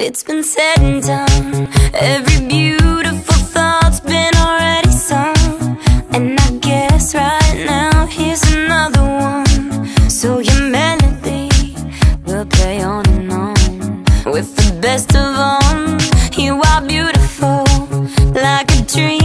It's been said and done. Every beautiful thought's been already sung. And I guess right now here's another one. So your melody will play on and on. With the best of all. You are beautiful. Like a dream.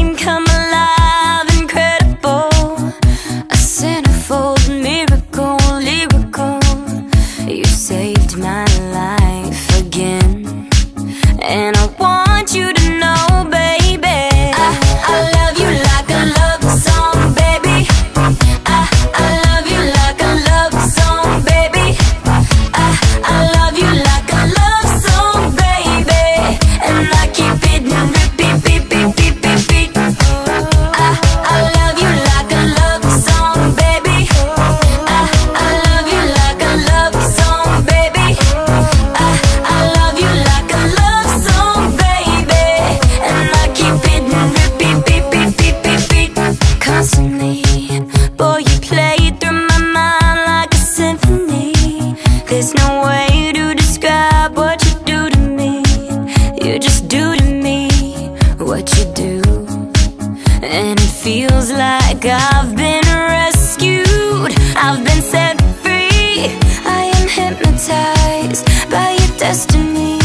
feels like I've been rescued. I've been set free. I am hypnotized by your destiny.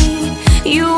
You